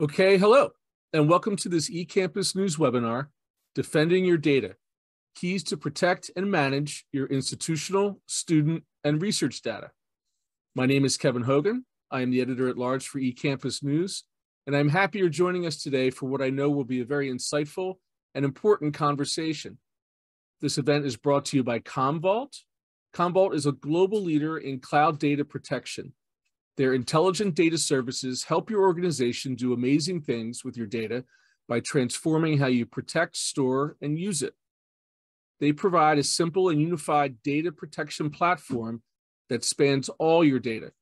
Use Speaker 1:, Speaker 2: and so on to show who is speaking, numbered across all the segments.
Speaker 1: Okay, hello, and welcome to this eCampus News webinar, Defending Your Data, Keys to Protect and Manage Your Institutional, Student, and Research Data. My name is Kevin Hogan. I am the editor at large for eCampus News, and I'm happy you're joining us today for what I know will be a very insightful and important conversation. This event is brought to you by Commvault. Commvault is a global leader in cloud data protection their intelligent data services help your organization do amazing things with your data by transforming how you protect, store, and use it. They provide a simple and unified data protection platform that spans all your data,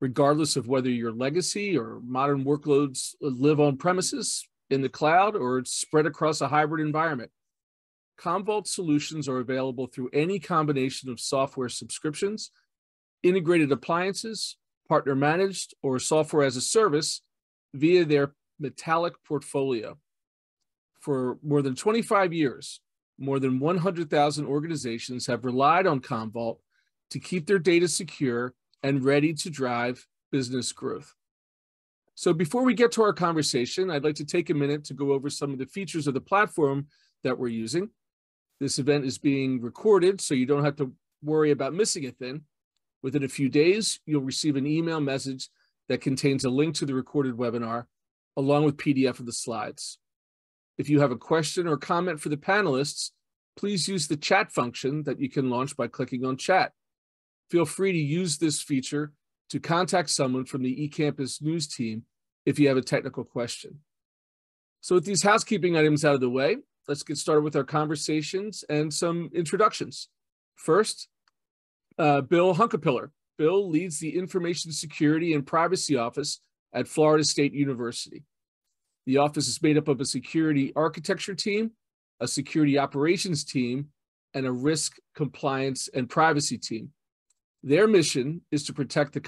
Speaker 1: regardless of whether your legacy or modern workloads live on premises, in the cloud, or spread across a hybrid environment. Commvault solutions are available through any combination of software subscriptions, integrated appliances, partner managed, or software as a service via their Metallic portfolio. For more than 25 years, more than 100,000 organizations have relied on Commvault to keep their data secure and ready to drive business growth. So before we get to our conversation, I'd like to take a minute to go over some of the features of the platform that we're using. This event is being recorded, so you don't have to worry about missing a thing. Within a few days, you'll receive an email message that contains a link to the recorded webinar, along with PDF of the slides. If you have a question or comment for the panelists, please use the chat function that you can launch by clicking on chat. Feel free to use this feature to contact someone from the eCampus News team if you have a technical question. So with these housekeeping items out of the way, let's get started with our conversations and some introductions. First, uh, Bill Hunkapiller. Bill leads the Information Security and Privacy Office at Florida State University. The office is made up of a security architecture team, a security operations team, and a risk compliance and privacy team. Their mission is to protect the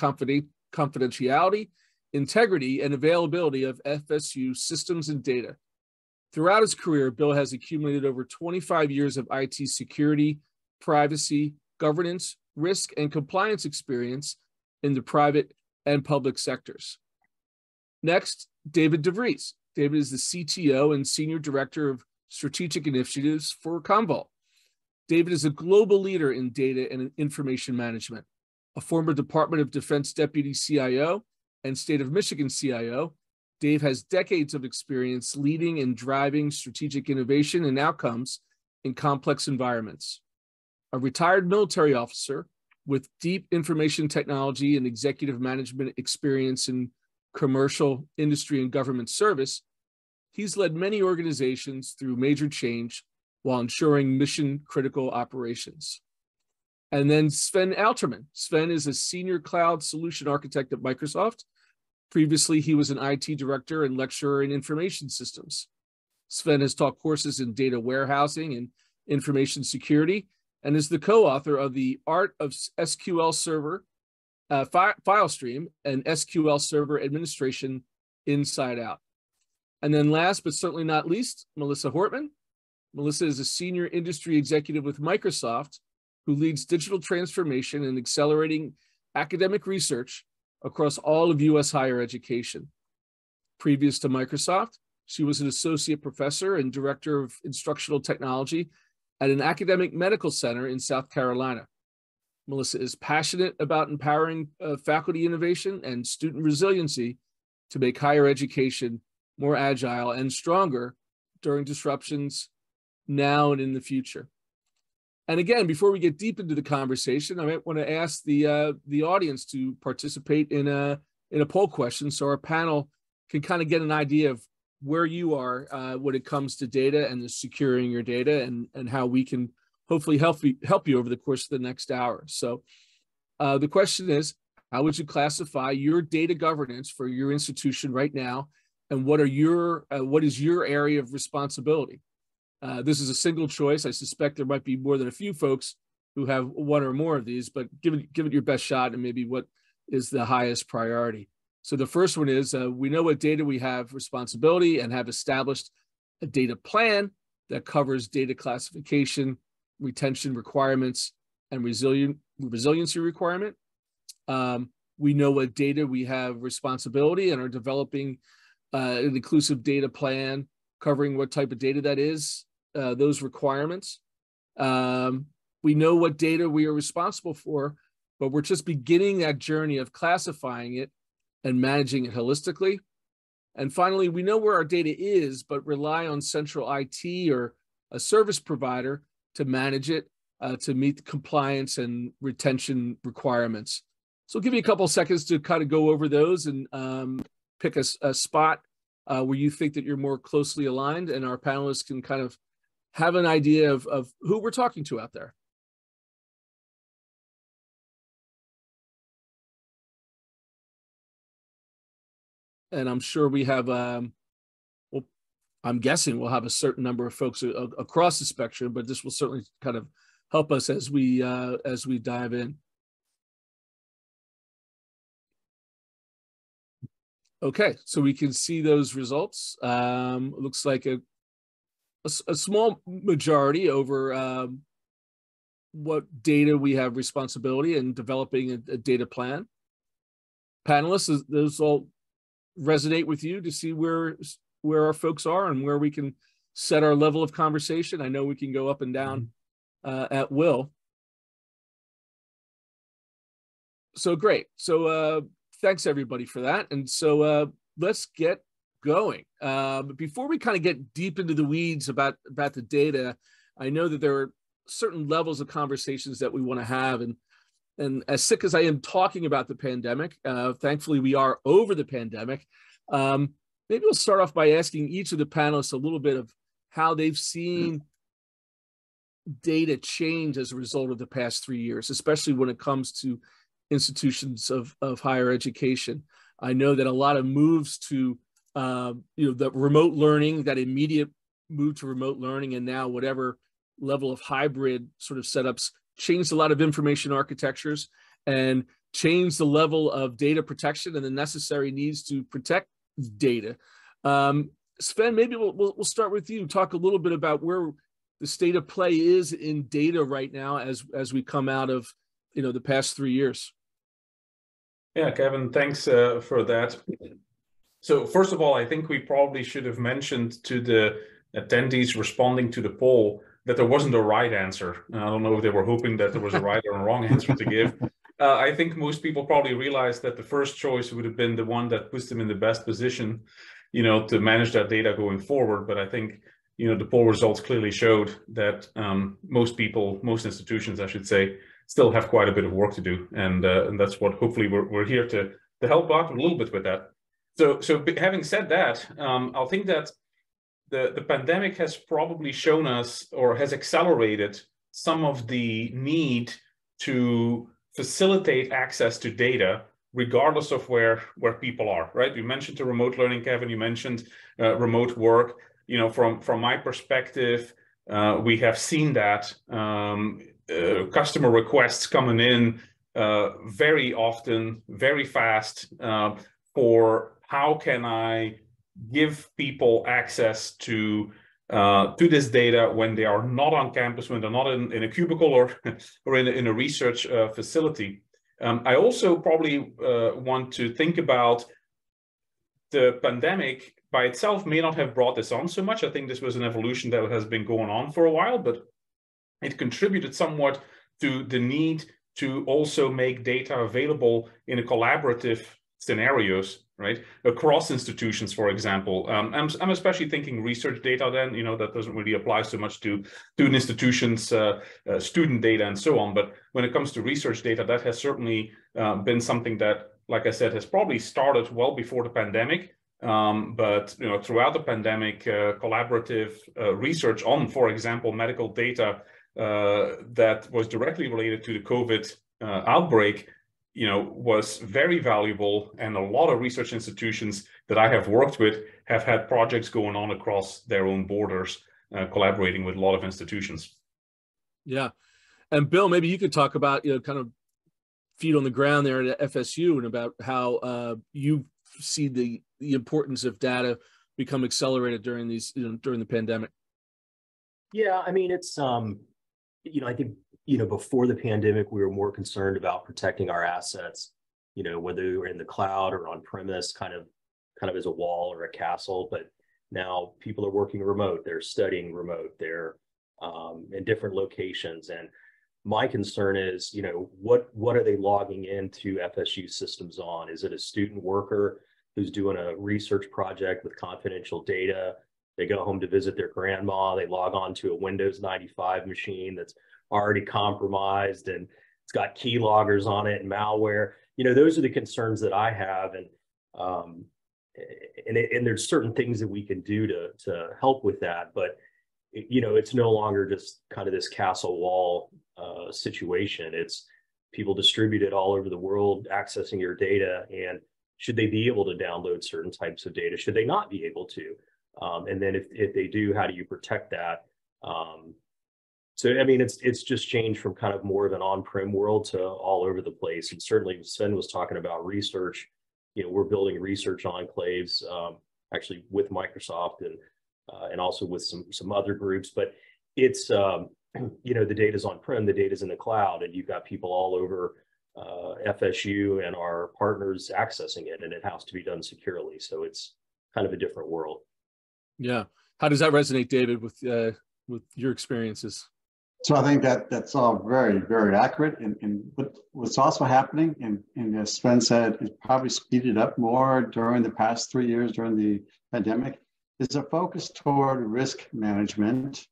Speaker 1: confidentiality, integrity, and availability of FSU systems and data. Throughout his career, Bill has accumulated over 25 years of IT security, privacy, governance, risk, and compliance experience in the private and public sectors. Next, David DeVries. David is the CTO and Senior Director of Strategic Initiatives for Commvault. David is a global leader in data and information management, a former Department of Defense Deputy CIO and State of Michigan CIO. Dave has decades of experience leading and driving strategic innovation and outcomes in complex environments a retired military officer with deep information technology and executive management experience in commercial industry and government service, he's led many organizations through major change while ensuring mission critical operations. And then Sven Aelterman. Sven is a senior cloud solution architect at Microsoft. Previously, he was an IT director and lecturer in information systems. Sven has taught courses in data warehousing and information security and is the co-author of the Art of SQL Server uh, fi file stream and SQL Server Administration Inside Out. And then last but certainly not least, Melissa Hortman. Melissa is a senior industry executive with Microsoft who leads digital transformation and accelerating academic research across all of US higher education. Previous to Microsoft, she was an associate professor and director of instructional technology at an academic medical center in South Carolina. Melissa is passionate about empowering uh, faculty innovation and student resiliency to make higher education more agile and stronger during disruptions now and in the future. And again, before we get deep into the conversation, I might want to ask the uh, the audience to participate in a in a poll question, so our panel can kind of get an idea of where you are uh, when it comes to data and the securing your data and, and how we can hopefully help you, help you over the course of the next hour. So uh, the question is, how would you classify your data governance for your institution right now? And what are your, uh, what is your area of responsibility? Uh, this is a single choice. I suspect there might be more than a few folks who have one or more of these, but give it, give it your best shot and maybe what is the highest priority. So the first one is uh, we know what data we have responsibility and have established a data plan that covers data classification, retention requirements, and resilient resiliency requirement. Um, we know what data we have responsibility and are developing uh, an inclusive data plan covering what type of data that is, uh, those requirements. Um, we know what data we are responsible for, but we're just beginning that journey of classifying it and managing it holistically. And finally, we know where our data is, but rely on central IT or a service provider to manage it uh, to meet the compliance and retention requirements. So I'll give you a couple seconds to kind of go over those and um, pick a, a spot uh, where you think that you're more closely aligned and our panelists can kind of have an idea of, of who we're talking to out there. And I'm sure we have, um, well, I'm guessing we'll have a certain number of folks across the spectrum, but this will certainly kind of help us as we uh, as we dive in. Okay, so we can see those results. Um, looks like a, a, a small majority over um, what data we have responsibility in developing a, a data plan. Panelists, those all resonate with you to see where where our folks are and where we can set our level of conversation. I know we can go up and down uh, at will. So great. So uh, thanks everybody for that. And so uh, let's get going. Uh, but before we kind of get deep into the weeds about about the data, I know that there are certain levels of conversations that we want to have. And and as sick as I am talking about the pandemic, uh, thankfully we are over the pandemic. Um, maybe we'll start off by asking each of the panelists a little bit of how they've seen data change as a result of the past three years, especially when it comes to institutions of, of higher education. I know that a lot of moves to, uh, you know, the remote learning, that immediate move to remote learning, and now whatever level of hybrid sort of setups changed a lot of information architectures and changed the level of data protection and the necessary needs to protect data. Um, Sven, maybe we'll, we'll, we'll start with you. Talk a little bit about where the state of play is in data right now as as we come out of you know the past three years.
Speaker 2: Yeah, Kevin, thanks uh, for that. So first of all, I think we probably should have mentioned to the attendees responding to the poll that there wasn't a right answer. I don't know if they were hoping that there was a right or a wrong answer to give. Uh, I think most people probably realized that the first choice would have been the one that puts them in the best position, you know, to manage that data going forward. But I think you know, the poll results clearly showed that um, most people, most institutions, I should say, still have quite a bit of work to do, and uh, and that's what hopefully we're we're here to to help out a little bit with that. So so having said that, um, I think that the the pandemic has probably shown us or has accelerated some of the need to facilitate access to data regardless of where where people are right? You mentioned the remote learning kevin. You mentioned uh, remote work. You know, from from my perspective, uh, we have seen that um, uh, customer requests coming in uh, very often, very fast uh, for how can I give people access to uh, to this data when they are not on campus, when they're not in, in a cubicle or or in a, in a research uh, facility. Um, I also probably want to think about the pandemic by itself may not have brought this on so much. I think this was an evolution that has been going on for a while, but it contributed somewhat to the need to also make data available in a collaborative scenarios, right? Across institutions, for example. Um, I'm, I'm especially thinking research data then, you know, that doesn't really apply so much to student institutions, uh, uh, student data and so on. But when it comes to research data, that has certainly uh, been something that, like I said, has probably started well before the pandemic um, but you know, throughout the pandemic, uh, collaborative uh, research on, for example, medical data uh, that was directly related to the COVID outbreak, you know, was very valuable. And a lot of research institutions that I have worked with have had projects going on across their own borders, uh, collaborating with a lot of institutions.
Speaker 1: Yeah, and Bill, maybe you could talk about you know kind of feet on the ground there at FSU and about how uh, you see the the importance of data become accelerated during these you know, during the pandemic?
Speaker 3: Yeah, I mean it's um, you know I think you know before the pandemic we were more concerned about protecting our assets, you know whether we were in the cloud or on premise, kind of kind of as a wall or a castle, but now people are working remote, they're studying remote, they're um, in different locations. And my concern is, you know, what what are they logging into FSU systems on? Is it a student worker who's doing a research project with confidential data? They go home to visit their grandma. They log on to a Windows 95 machine that's already compromised and it's got keyloggers on it and malware. You know, those are the concerns that I have. And um, and, and there's certain things that we can do to to help with that. But you know, it's no longer just kind of this castle wall uh, situation. It's people distributed all over the world accessing your data and should they be able to download certain types of data should they not be able to um, and then if, if they do how do you protect that um, so i mean it's it's just changed from kind of more of an on-prem world to all over the place. And certainly sven was talking about research. You know we're building research enclaves um, actually with microsoft and uh, and also with some some other groups. But it's um, you know the data's on prem the data's in the cloud and you've got people all over uh, fsu and our partners accessing it and it has to be done securely. So it's kind of a different world.
Speaker 1: Yeah. How does that resonate david with uh, with your experiences
Speaker 4: so i think that that's all very very accurate and, and what, what's also happening and, and as sven said it probably speeded up more during the past three years during the pandemic is a focus toward risk management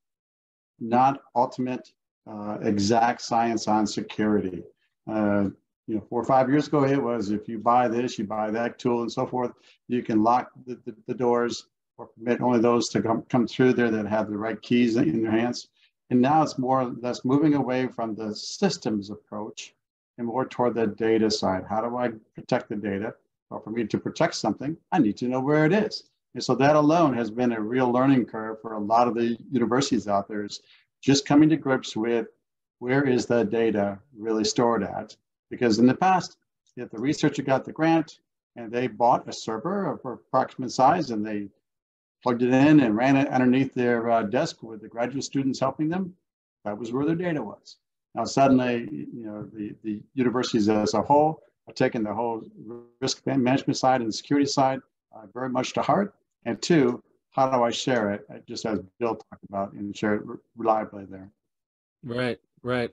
Speaker 4: not ultimate uh, exact science on security. Uh, you know, four or five years ago, it was if you buy this, you buy that tool and so forth, you can lock the, the, the doors or permit only those to come, come through there that have the right keys in their hands. And now it's more or less moving away from the systems approach and more toward the data side. How do I protect the data? Well, for me to protect something, I need to know where it is. And so that alone has been a real learning curve for a lot of the universities out there is just coming to grips with where is the data really stored at? Because in the past, if the researcher got the grant and they bought a server of approximate size and they plugged it in and ran it underneath their uh, desk with the graduate students helping them, that was where their data was. Now suddenly, you know, the, the universities as a whole are taking the whole risk management side and security side uh, very much to heart. And two, how do I share it? Just as Bill talked about, and share it reliably there.
Speaker 1: Right, right.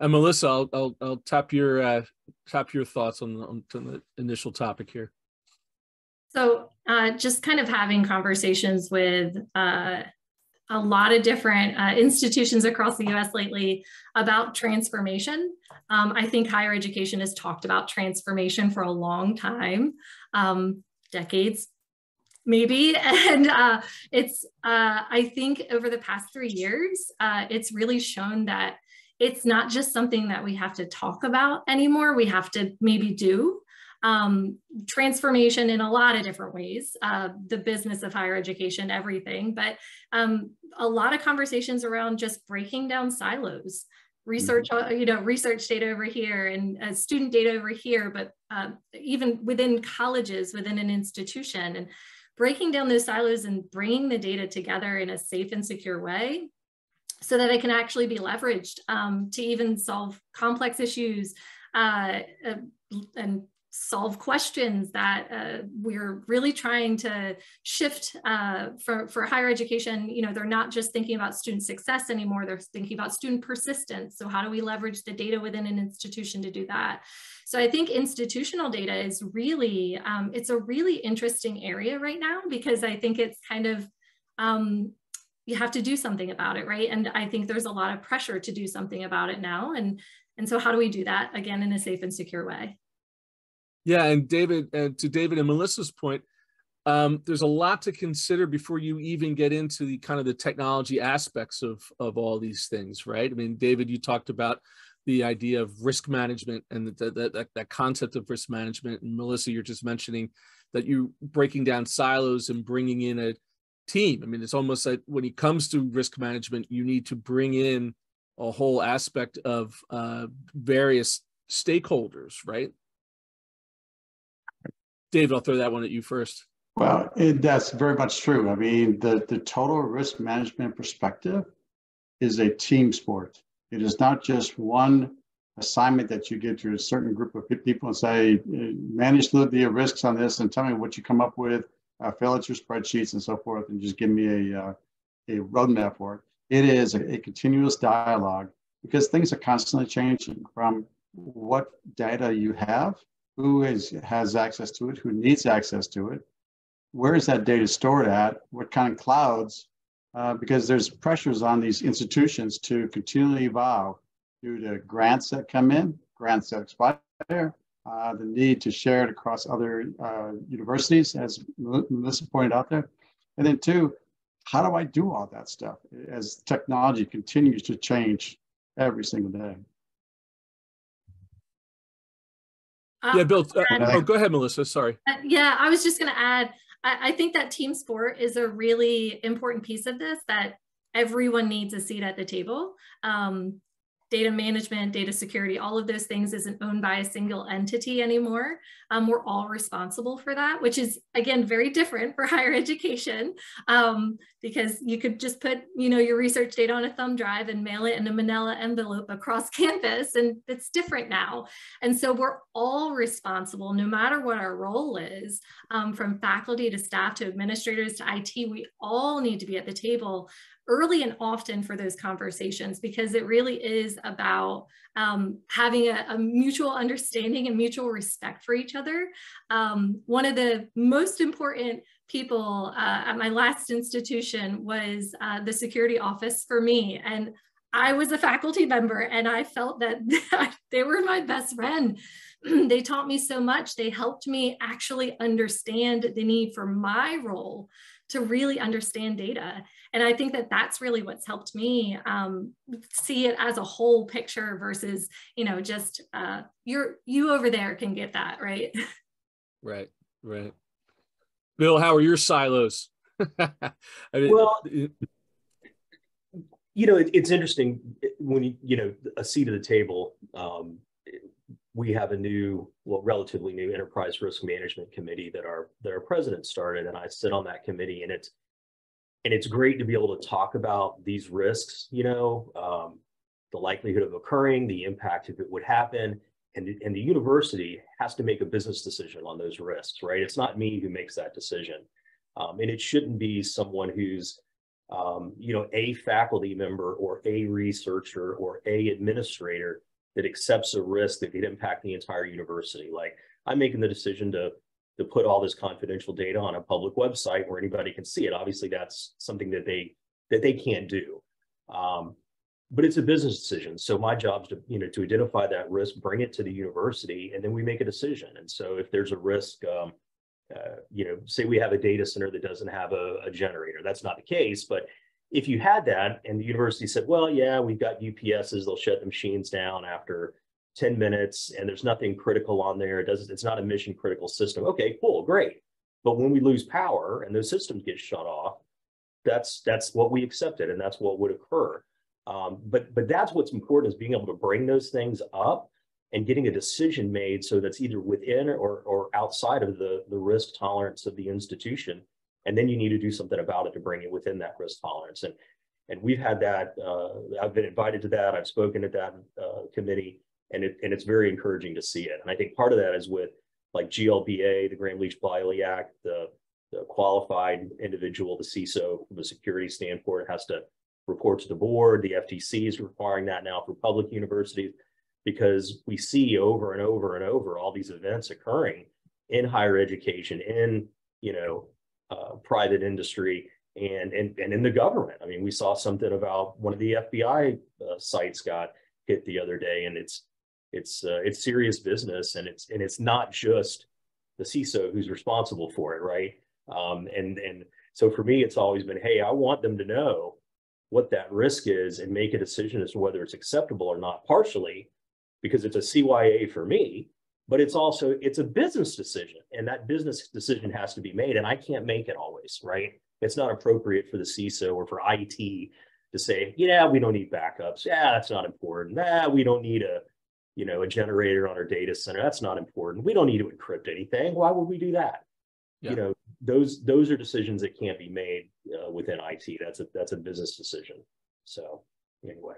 Speaker 1: And Melissa, I'll I'll, I'll tap your uh, tap your thoughts on the, on the initial topic here.
Speaker 5: So, uh, just kind of having conversations with uh, a lot of different uh, institutions across the US lately about transformation. Um, I think higher education has talked about transformation for a long time, um, decades, maybe. And uh, it's, uh, I think over the past three years, uh, it's really shown that it's not just something that we have to talk about anymore. We have to maybe do um, transformation in a lot of different ways, uh, the business of higher education, everything, but um, a lot of conversations around just breaking down silos research mm-hmm. you know research data over here and uh, student data over here but uh, even within colleges within an institution and breaking down those silos and bringing the data together in a safe and secure way so that it can actually be leveraged um, to even solve complex issues uh, uh, and solve questions that uh, we're really trying to shift uh, for, for higher education. You know, they're not just thinking about student success anymore, they're thinking about student persistence. So how do we leverage the data within an institution to do that? So I think institutional data is really, um, it's a really interesting area right now because I think it's kind of, um, you have to do something about it, right? And I think there's a lot of pressure to do something about it now. And, and so how do we do that again in a safe and secure way?
Speaker 1: Yeah, and David, and to David and Melissa's point, um, there's a lot to consider before you even get into the kind of the technology aspects of of all these things, right? I mean, David, you talked about the idea of risk management and that that, that concept of risk management, and Melissa, you're just mentioning that you breaking down silos and bringing in a team. I mean, it's almost like when it comes to risk management, you need to bring in a whole aspect of uh, various stakeholders, right? David, I'll throw that one at you first.
Speaker 4: Well, it, that's very much true. I mean, the, the total risk management perspective is a team sport. It is not just one assignment that you give to a certain group of people and say, manage the risks on this and tell me what you come up with, uh, fill out your spreadsheets and so forth, and just give me a, uh, a roadmap for it. It is a, a continuous dialogue because things are constantly changing from what data you have, who is, has access to it, who needs access to it, where is that data stored at, what kind of clouds, uh, because there's pressures on these institutions to continually evolve due to grants that come in, grants that expire, uh, the need to share it across other uh, universities, as Melissa pointed out there. And then two, how do I do all that stuff as technology continues to change every single day?
Speaker 1: Yeah, Bill. Uh, oh, go ahead, Melissa. Sorry.
Speaker 5: Uh, yeah, I was just going to add. I, I think that team sport is a really important piece of this. That everyone needs a seat at the table. Um, data management, data security, all of those things isn't owned by a single entity anymore. Um, we're all responsible for that, which is again very different for higher education um, because you could just put you know your research data on a thumb drive and mail it in a manila envelope across campus and it's different now. And so we're all responsible no matter what our role is um, from faculty to staff to administrators to IT, we all need to be at the table early and often for those conversations because it really is about um, having a, a, mutual understanding and mutual respect for each other. Um, one of the most important people uh, at my last institution was uh, the security office for me. And I was a faculty member and I felt that they were my best friend. they taught me so much. They helped me actually understand the need for my role to really understand data. And I think that that's really what's helped me um, see it as a whole picture versus, you know, just uh, you're you over there can get that right.
Speaker 1: Right, right. Bill, how are your silos?
Speaker 3: I mean, well, you know, it, it's interesting when you you know a seat at the table. Um, we have a new, well, relatively new enterprise risk management committee that our that our president started, and I sit on that committee, and it's and it's great to be able to talk about these risks. You know, um, the likelihood of occurring, the impact if it would happen, and the, and the university has to make a business decision on those risks. Right? It's not me who makes that decision, um, and it shouldn't be someone who's um, you know a faculty member or a researcher or a administrator that accepts a risk that could impact the entire university. Like I'm making the decision to to put all this confidential data on a public website where anybody can see it. Obviously, that's something that they that they can't do. Um, but it's a business decision. So my job is to you know to identify that risk, bring it to the university, and then we make a decision. And so if there's a risk, um, uh, you know, say we have a data center that doesn't have a, a generator, that's not the case, but if you had that and the university said, well, yeah, we've got UPSs, they'll shut the machines down after 10 minutes and there's nothing critical on there. It doesn't, it's not a mission critical system. Okay, cool, great. But when we lose power and those systems get shut off, that's that's what we accepted and that's what would occur. Um, but but that's what's important is being able to bring those things up and getting a decision made so that's either within or or outside of the the risk tolerance of the institution and then you need to do something about it to bring it within that risk tolerance. And and we've had that. Uh, I've been invited to that. I've spoken at that uh, committee, and it and it's very encouraging to see it. And I think part of that is with like GLBA, the Gramm-Leach-Bliley Act, the the qualified individual, the CISO, from a security standpoint, has to report to the board. The FTC is requiring that now for public universities because we see over and over and over all these events occurring in higher education, in you know uh, private industry and, and and in the government. I mean, we saw something about one of the FBI uh, sites got hit the other day, and it's it's uh, it's serious business, and it's and it's not just the CISO who's responsible for it, right? Um, and and so for me, it's always been, hey, I want them to know what that risk is and make a decision as to whether it's acceptable or not. Partially because it's a CYA for me, but it's also it's a business decision and that business decision has to be made and i can't make it always right? It's not appropriate for the ciso or for it to say yeah we don't need backups. Yeah that's not important. Yeah we don't need a you know a generator on our data center. That's not important. We don't need to encrypt anything. Why would we do that? Yeah. you know those those are decisions that can't be made uh, within it that's a that's a business decision so anyway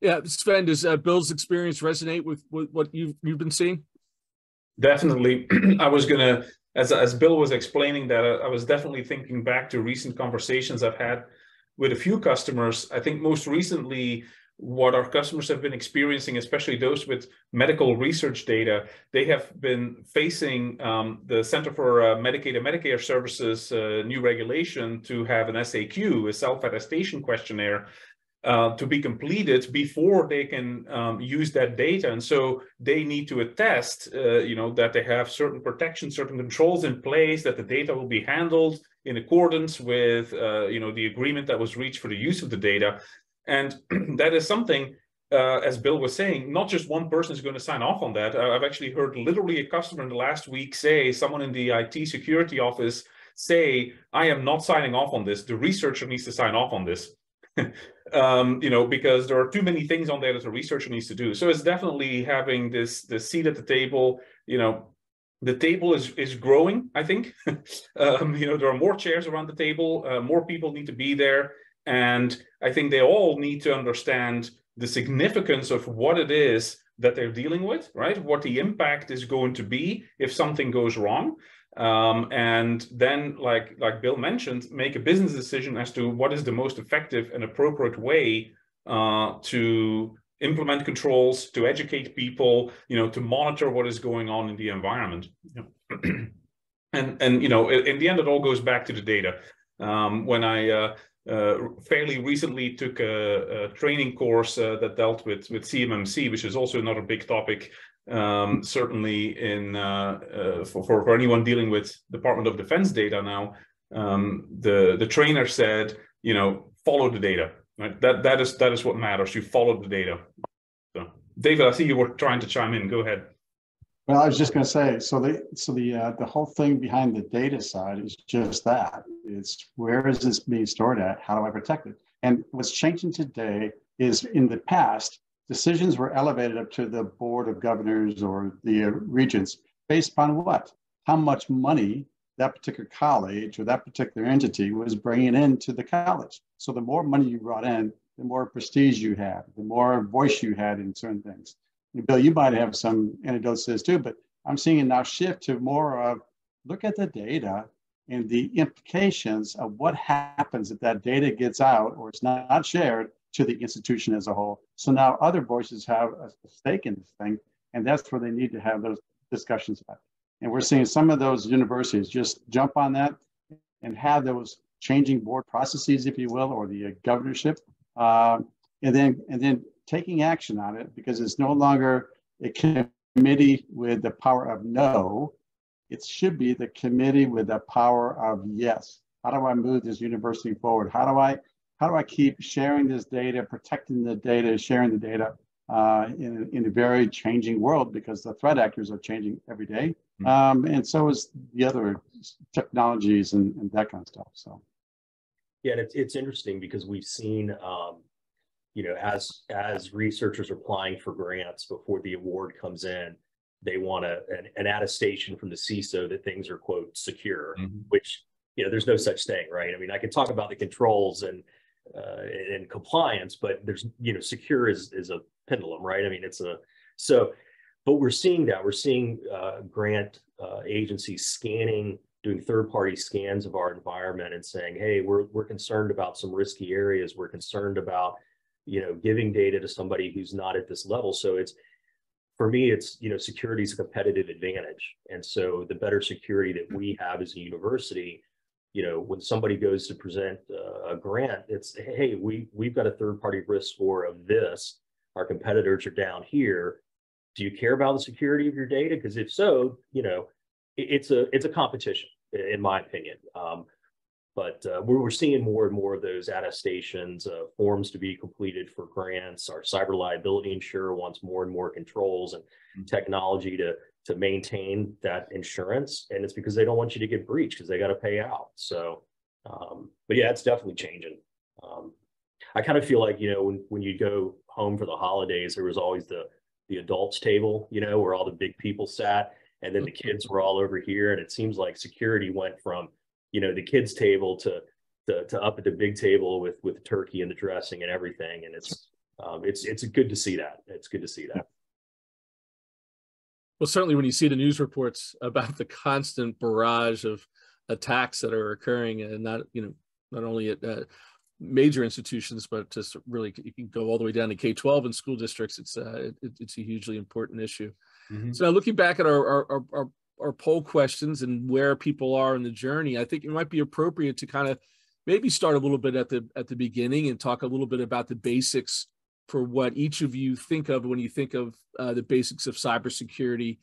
Speaker 1: Yeah, Sven, does uh, Bill's experience resonate with, with what you've you've been seeing?
Speaker 2: Definitely. I was gonna, as as Bill was explaining that, I was definitely thinking back to recent conversations I've had with a few customers. I think most recently, what our customers have been experiencing, especially those with medical research data, they have been facing um, the Center for uh, Medicaid and Medicare Services uh, new regulation to have an SAQ, a self-attestation questionnaire, uh, to be completed before they can um, use that data. And so they need to attest, uh, you know, that they have certain protections, certain controls in place, that the data will be handled in accordance with, uh, you know, the agreement that was reached for the use of the data. And that is something, uh, as Bill was saying, not just one person is going to sign off on that. I've actually heard literally a customer in the last week say, someone in the IT security office say, I am not signing off on this. The researcher needs to sign off on this. um, you know, because there are too many things on there that the researcher needs to do. So it's definitely having this this seat at the table. You know, the table is is growing. I think, um, you know, there are more chairs around the table. Uh, more people need to be there, and I think they all need to understand the significance of what it is that they're dealing with, right? What the impact is going to be if something goes wrong. Um, and then like like bill mentioned make a business decision as to what is the most effective and appropriate way uh, to implement controls to educate people you know to monitor what is going on in the environment. And and you know in, in, the end it all goes back to the data. Um, when i uh, fairly recently took a, a training course uh, that dealt with with CMMC, which is also another big topic um, certainly in uh, uh, for, for anyone dealing with Department of Defense data now, um, the the trainer said, you know, follow the data. Right? That that is that is what matters. You follow the data. So, David, I see you were trying to chime in. Go ahead.
Speaker 4: Well, I was just going to say, so the so the uh, the whole thing behind the data side is just that. It's where is this being stored at? How do I protect it? And what's changing today is in the past, decisions were elevated up to the board of governors or the uh, regents based upon what? How much money that particular college or that particular entity was bringing into the college. So the more money you brought in, the more prestige you had, the more voice you had in certain things. Bill, you might have some anecdotes to this too, but I'm seeing it now shift to more of look at the data and the implications of what happens if that data gets out or it's not shared to the institution as a whole. So now other voices have a stake in this thing, and that's where they need to have those discussions about. And we're seeing some of those universities just jump on that and have those changing board processes, if you will, or the governorship, uh, and then and then taking action on it because it's no longer a committee with the power of no. It should be the committee with the power of yes. How do I move this university forward? How do I how do I keep sharing this data, protecting the data, sharing the data uh, in, in a very changing world because the threat actors are changing every day. Mm-hmm. Um, and so is the other technologies and, and, that kind of stuff. So,
Speaker 3: yeah, and it's, it's interesting because we've seen, um, you know, as as researchers are applying for grants before the award comes in, they want a, an, an attestation from the CISO that things are quote secure, mm-hmm. which you know, there's no such thing, right? I mean, I can talk about the controls and uh, and compliance, but there's you know secure is is a pendulum, right? I mean, it's a so, but we're seeing that we're seeing uh, grant uh, agencies scanning, doing third party scans of our environment and saying, hey, we're we're concerned about some risky areas. We're concerned about you know giving data to somebody who's not at this level. So it's for me, it's you know security is a competitive advantage, and so the better security that we have as a university you know, when somebody goes to present uh, a grant, it's, hey, we, we've got a third party risk score of this. Our competitors are down here. Do you care about the security of your data? Because if so, you know, it, it's a, it's a competition in my opinion. Um, but uh, we're, we're seeing more and more of those attestations, uh, forms to be completed for grants. Our cyber liability insurer wants more and more controls and mm-hmm. technology to to maintain that insurance, and it's because they don't want you to get breached because they got to pay out. So, um, but yeah, it's definitely changing. Um, I kind of feel like you know when when you go home for the holidays, there was always the the adults table, you know, where all the big people sat, and then the mm-hmm. kids were all over here, and it seems like security went from you know the kids table to to, to up at the big table with with turkey and the dressing and everything, and it's um, it's it's good to see that. It's good to see that.
Speaker 1: Well, certainly when you see the news reports about the constant barrage of attacks that are occurring, and not you know not only at uh, major institutions, but just really you can go all the way down to K twelve and school districts. It's uh, it, it's a hugely important issue. Mm-hmm. So now looking back at our our, our our poll questions and where people are in the journey, I think it might be appropriate to kind of maybe start a little bit at the at the beginning and talk a little bit about the basics for what each of you think of when you think of uh, the basics of cybersecurity.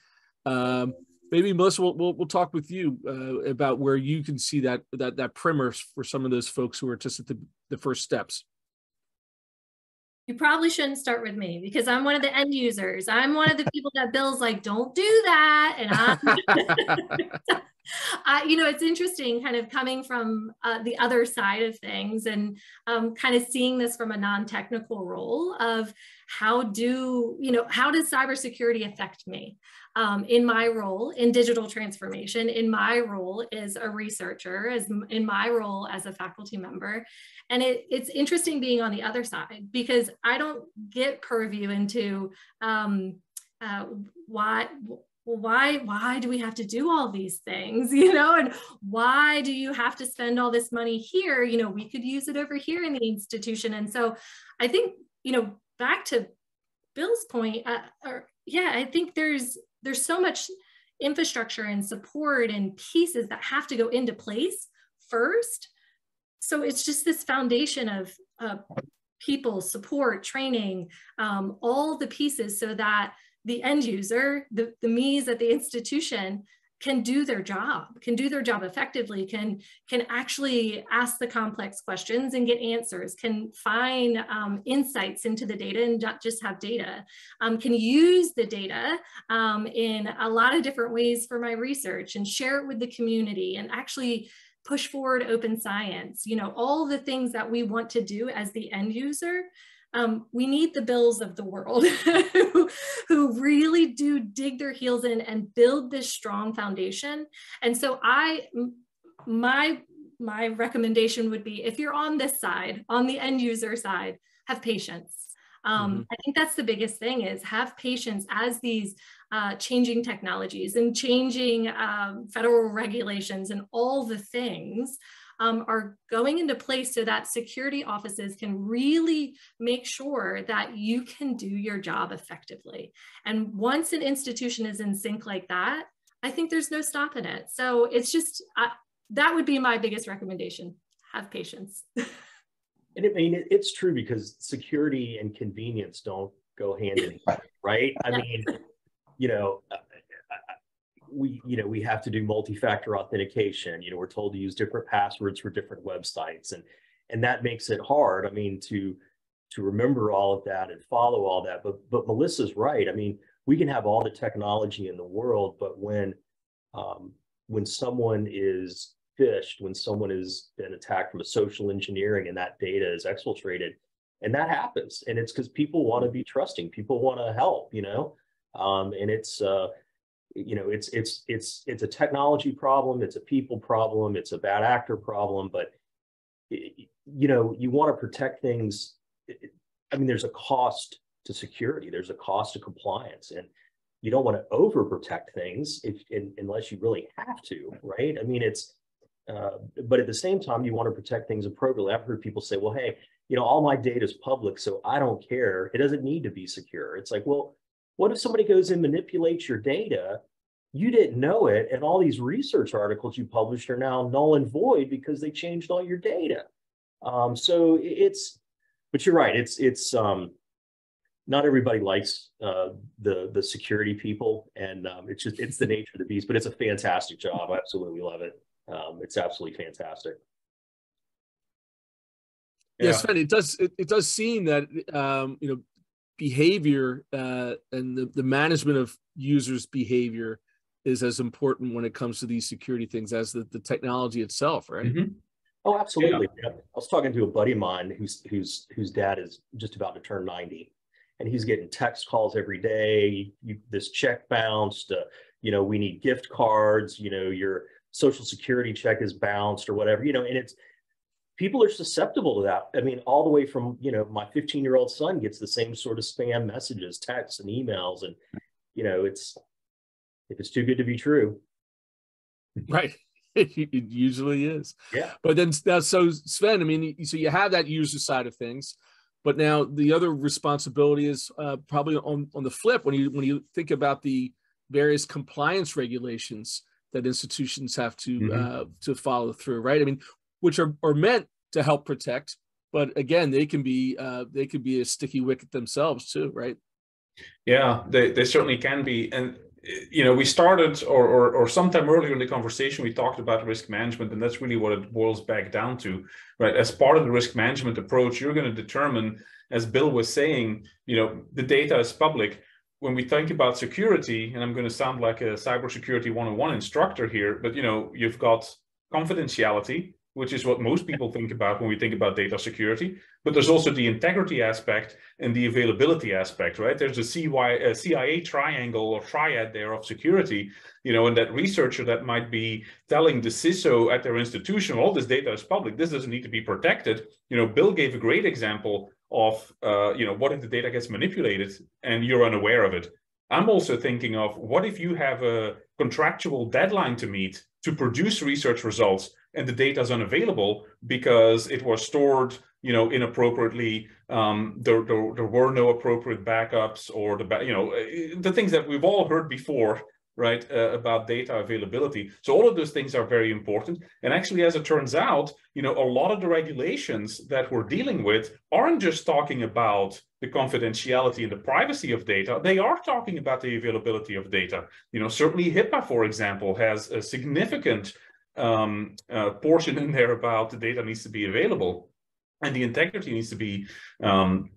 Speaker 1: Um, maybe Melissa, we'll, we'll, we'll talk with you uh, about where you can see that that that primer for some of those folks who are just at the, the first steps.
Speaker 5: You probably shouldn't start with me because I'm one of the end users. I'm one of the people that Bill's like, don't do that. And I'm I, you know, it's interesting kind of coming from uh, the other side of things and um, kind of seeing this from a non-technical role of how do, you know, how does cybersecurity affect me um, in my role in digital transformation, in my role as a researcher, as in my role as a faculty member. And it, it's interesting being on the other side because I don't get purview into um, uh, why why why do we have to do all these things you know and why do you have to spend all this money here you know we could use it over here in the institution and so i think you know back to bill's point uh, or yeah i think there's there's so much infrastructure and support and pieces that have to go into place first. So it's just this foundation of uh, people support training um, all the pieces so that the end user, the, the me's at the institution can do their job, can do their job effectively, can, can actually ask the complex questions and get answers, can find um, insights into the data and not just have data, um, can use the data um, in a lot of different ways for my research and share it with the community and actually push forward open science, you know, all the things that we want to do as the end user um, we need the bills of the world who, who really do dig their heels in and build this strong foundation. And so I, my, my recommendation would be if you're on this side, on the end user side, have patience. Um, mm-hmm. I think that's the biggest thing is have patience as these uh, changing technologies and changing um, federal regulations and all the things um, are going into place so that security offices can really make sure that you can do your job effectively. And once an institution is in sync like that, I think there's no stopping it. So it's just, uh, that would be my biggest recommendation. Have patience.
Speaker 3: and I mean, it's true because security and convenience don't go hand in hand, right? I mean, you know, we you know we have to do multi-factor authentication. You know we're told to use different passwords for different websites and and that makes it hard i mean to to remember all of that and follow all that. But but melissa's right. I mean we can have all the technology in the world but when um, when someone is phished when someone has been attacked from a social engineering and that data is exfiltrated and that happens and it's because people want to be trusting people want to help you know? Um, and it's uh, you know it's it's it's it's a technology problem it's a people problem it's a bad actor problem but you know you want to protect things i mean there's a cost to security there's a cost to compliance and you don't want to overprotect things if in, unless you really have to right? I mean it's uh, but at the same time you want to protect things appropriately. I've heard people say well hey you know all my data is public so i don't care. It doesn't need to be secure. It's like well what if somebody goes and manipulates your data? You didn't know it, and all these research articles you published are now null and void because they changed all your data. Um, so it's, but you're right. It's it's um, not everybody likes uh, the the security people, and um, it's just it's the nature of the beast. But it's a fantastic job. I absolutely love it. Um, it's absolutely fantastic.
Speaker 1: Yeah. Yes, and it does. It, it does seem that um, you know behavior uh, and the, the management of users' behavior is as important when it comes to these security things as the, the technology itself, right?
Speaker 3: Mm-hmm. Oh, absolutely. Yeah. I was talking to a buddy of mine who's whose whose dad is just about to turn 90 and he's getting text calls every day. You, this check bounced, uh, you know, we need gift cards, you know, your social security check is bounced or whatever, you know, and it's people are susceptible to that. I mean, all the way from, you know, my 15 year old son gets the same sort of spam messages, texts, and emails. And, you know, it's, if it's too good to be true.
Speaker 1: Right. It, usually is.
Speaker 3: Yeah.
Speaker 1: But then now, so Sven, I mean, so you have that user side of things, but now the other responsibility is uh, probably on on the flip when you when you think about the various compliance regulations that institutions have to mm-hmm. uh, to follow through, right? I mean, which are, are meant to help protect, but again, they can be uh, they can be a sticky wicket themselves too, right?
Speaker 2: Yeah, they, they certainly can be. And you know, we started or, or or sometime earlier in the conversation, we talked about risk management, and that's really what it boils back down to, right? As part of the risk management approach, you're going to determine, as Bill was saying, you know, the data is public when we think about security, and I'm going to sound like a cybersecurity 101 instructor here, but you know, you've got confidentiality, which is what most people think about when we think about data security. But there's also the integrity aspect and the availability aspect, right? There's a, CY, a CIA triangle or triad there of security, you know, and that researcher that might be telling the CISO at their institution, all this data is public, this doesn't need to be protected. You know, Bill gave a great example of uh, you know what if the data gets manipulated and you're unaware of it i'm also thinking of what if you have a contractual deadline to meet to produce research results and the data is unavailable because it was stored you know inappropriately um, there, there, there were no appropriate backups or the you know the things that we've all heard before right, uh, about data availability. So all of those things are very important. And actually, as it turns out, you know, a lot of the regulations that we're dealing with aren't just talking about the confidentiality and the privacy of data. They are talking about the availability of data. You know, certainly HIPAA, for example, has a significant um, uh, portion in there about the data needs to be available and the integrity needs to be um,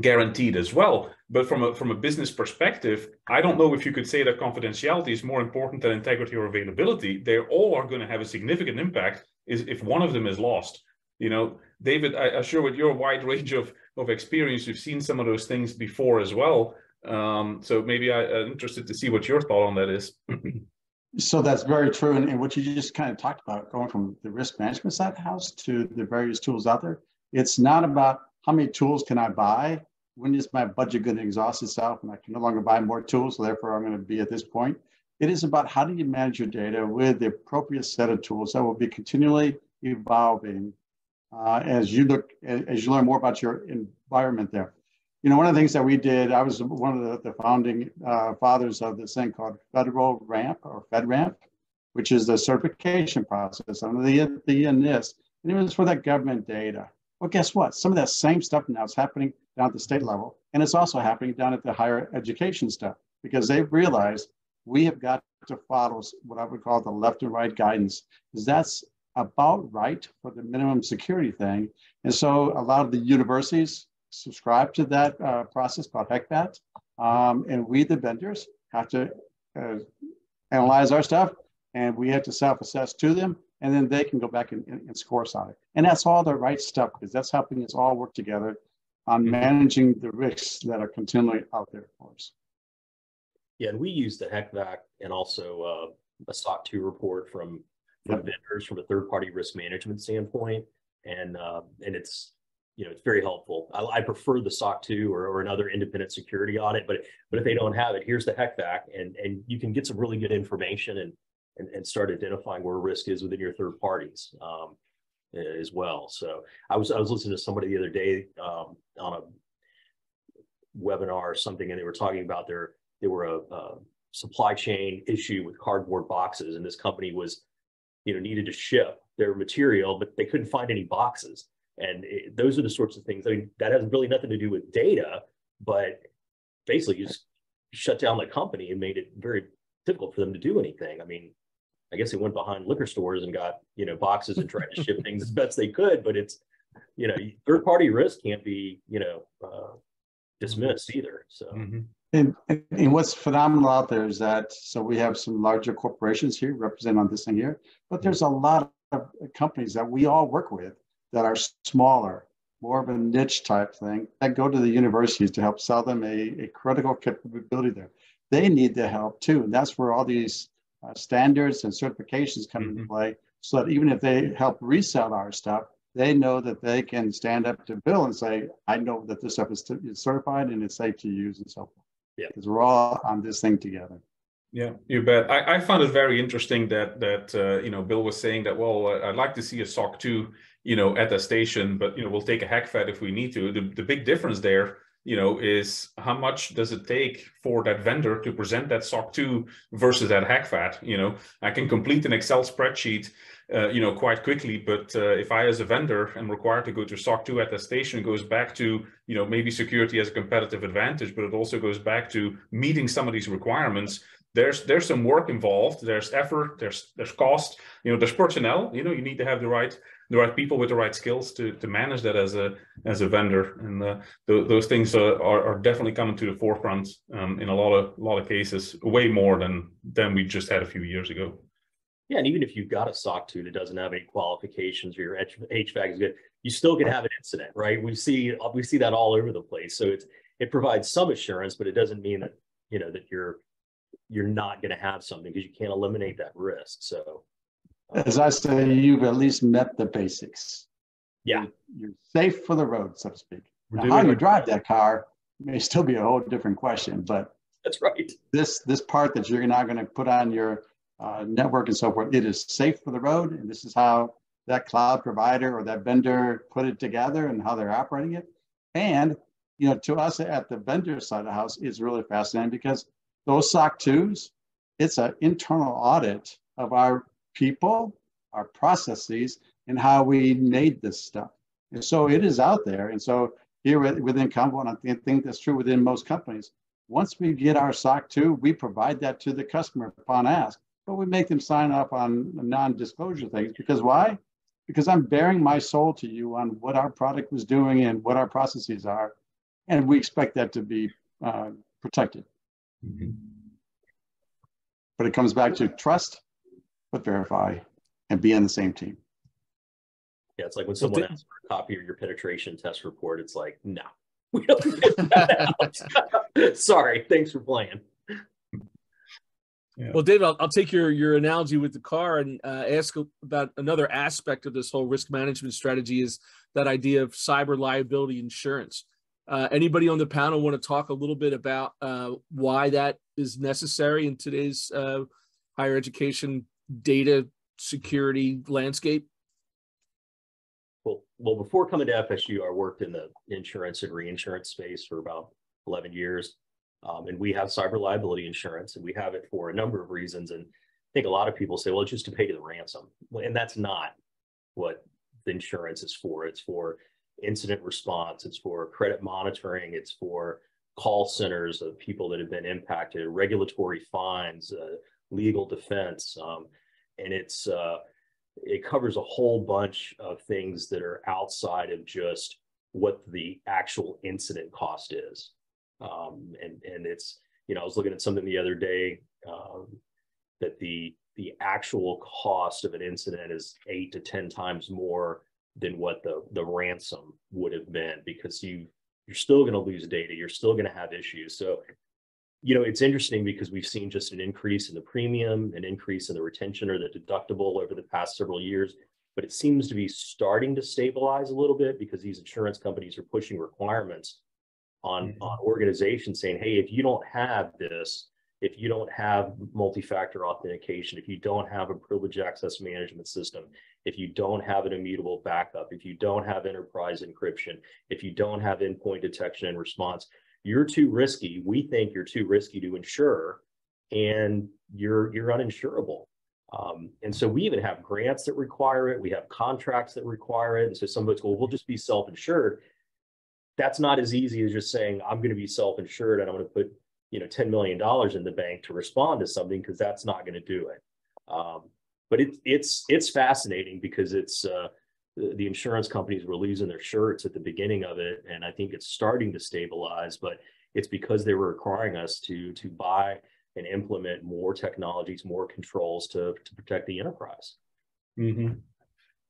Speaker 2: guaranteed as well. But from a from a business perspective, I don't know if you could say that confidentiality is more important than integrity or availability. They all are going to have a significant impact is if one of them is lost. You know, David, I, am sure with your wide range of of experience, you've seen some of those things before as well. Um, so maybe I, am interested to see what your thought on that is.
Speaker 4: so that's very true. And, and what you just kind of talked about, going from the risk management side of the house to the various tools out there, it's not about how many tools can I buy? When is my budget going to exhaust itself and I can no longer buy more tools? So therefore, I'm going to be at this point. It is about how do you manage your data with the appropriate set of tools that will be continually evolving uh, as you look as you learn more about your environment there. You know, one of the things that we did, I was one of the, the founding uh, fathers of this thing called Federal Ramp or FedRAMP, which is the certification process under the, the NIST. And it was for that government data. Well, guess what? Some of that same stuff now is happening down at the state level, and it's also happening down at the higher education stuff because they've realized we have got to follow what I would call the left and right guidance, because that's about right for the minimum security thing. And so a lot of the universities subscribe to that uh, process called HECVAT, um, and we, the vendors, have to uh, analyze our stuff, and we have to self-assess to them and then they can go back and, and, and score us on it. And that's all the right stuff because that's helping us all work together on mm-hmm. managing the risks that are continually out there for us.
Speaker 3: Yeah, and we use the HECVAT and also uh, a SOC 2 report from, from yep. vendors from a third party risk management standpoint. And uh, and it's you know it's very helpful. I, I prefer the SOC 2 or, or another independent security audit, but but if they don't have it, here's the HECVAT, and and you can get some really good information and and, and start identifying where risk is within your third parties um, as well. So I was I was listening to somebody the other day um, on a webinar or something, and they were talking about their they were a, a supply chain issue with cardboard boxes, and this company was you know needed to ship their material, but they couldn't find any boxes. And it, those are the sorts of things. I mean, that has really nothing to do with data, but basically you just shut down the company and made it very difficult for them to do anything. I mean, I guess they went behind liquor stores and got, you know, boxes and tried to ship things as best they could, but it's, you know, third party risk can't be, you know, uh, dismissed either. So. Mm-hmm.
Speaker 4: And, and what's phenomenal out there is that so we have some larger corporations here represented on this thing here, but there's a lot of companies that we all work with that are smaller, more of a niche type thing that go to the universities to help sell them a, a critical capability there. They need the help too. And that's where all these uh, standards and certifications come mm-hmm. into play so that even if they help resell our stuff, they know that they can stand up to Bill and say, I know that this stuff is certified and it's safe to use and so forth.
Speaker 3: Yeah.
Speaker 4: Because we're all on this thing together.
Speaker 2: Yeah, you bet. I, I found it very interesting that that uh, you know Bill was saying that. Well, I'd like to see a SOC two, you know, at the station, but you know we'll take a HECVAT if we need to. The the big difference there, you know, is how much does it take for that vendor to present that SOC two versus that HECVAT? You know, I can complete an Excel spreadsheet uh, you know, quite quickly. But uh, if I, as a vendor, am required to go to SOC 2 attestation, it goes back to, you know, maybe security as a competitive advantage, but it also goes back to meeting some of these requirements. There's there's some work involved. There's effort. There's there's cost. You know, there's personnel. You know, you need to have the right the right people with the right skills to to manage that as a as a vendor. And uh, th- those things uh, are, are definitely coming to the forefront um, in a lot of a lot of cases, way more than than we just had a few years ago.
Speaker 3: Yeah, and even if you've got a SOC 2 that doesn't have any qualifications or your HVAC is good, you still can have an incident, right? We see we see that all over the place. So it's it provides some assurance, but it doesn't mean that you know that you're you're not going to have something because you can't eliminate that risk. So,
Speaker 4: um, as I say, you've at least met the basics.
Speaker 3: Yeah,
Speaker 4: you're, safe for the road, so to speak. Now, how you drive that car may still be a whole different question, but
Speaker 3: that's right.
Speaker 4: This this part that you're now going to put on your uh, network and so forth. It is safe for the road, and this is how that cloud provider or that vendor put it together and how they're operating it. And you know, to us at the vendor side of the house is really fascinating because those SOC 2s, it's an internal audit of our people, our processes, and how we made this stuff. And so it is out there. And so here within Commvault, I think that's true within most companies. Once we get our SOC 2, we provide that to the customer upon ask but we make them sign up on non-disclosure things because why? Because I'm baring my soul to you on what our product was doing and what our processes are, and we expect that to be uh, protected. Mm-hmm. But it comes back to trust, but verify, and be on the same team.
Speaker 3: Yeah, it's like when someone asks for a copy of your penetration test report, it's like, no, we don't get that out. Sorry, thanks for playing.
Speaker 1: Yeah. Well, David, I'll, I'll, take your your analogy with the car and uh, ask about another aspect of this whole risk management strategy is that idea of cyber liability insurance. Uh, anybody on the panel want to talk a little bit about uh, why that is necessary in today's uh, higher education data security landscape?
Speaker 3: Well, well, before coming to FSU, I worked in the insurance and reinsurance space for about 11 years. Um, and we have cyber liability insurance, and we have it for a number of reasons. And I think a lot of people say, well, it's just to pay the ransom. And that's not what the insurance is for. It's for incident response, it's for credit monitoring, it's for call centers of people that have been impacted, regulatory fines, uh, legal defense. Um, and it's uh, it covers a whole bunch of things that are outside of just what the actual incident cost is. Um, and and it's you know I was looking at something the other day um, that the the actual cost of an incident is eight to ten times more than what the the ransom would have been because you you're still going to lose data you're still going to have issues so you know it's interesting because we've seen just an increase in the premium an increase in the retention or the deductible over the past several years but it seems to be starting to stabilize a little bit because these insurance companies are pushing requirements on mm-hmm. on organizations saying, hey, if you don't have this, if you don't have multi-factor authentication, if you don't have a privilege access management system, if you don't have an immutable backup, if you don't have enterprise encryption, if you don't have endpoint detection and response, you're too risky. We think you're too risky to insure, and you're you're uninsurable. Um, and so we even have grants that require it. We have contracts that require it. And so some folks go, well, we'll just be self-insured that's not as easy as just saying I'm going to be self-insured and I'm going to put you know 10 million dollars in the bank to respond to something because that's not going to do it. Um, but it, it's it's fascinating because it's uh, the, the insurance companies were losing their shirts at the beginning of it, and I think it's starting to stabilize. But it's because they were requiring us to to buy and implement more technologies, more controls to to protect the enterprise.
Speaker 2: Mm-hmm.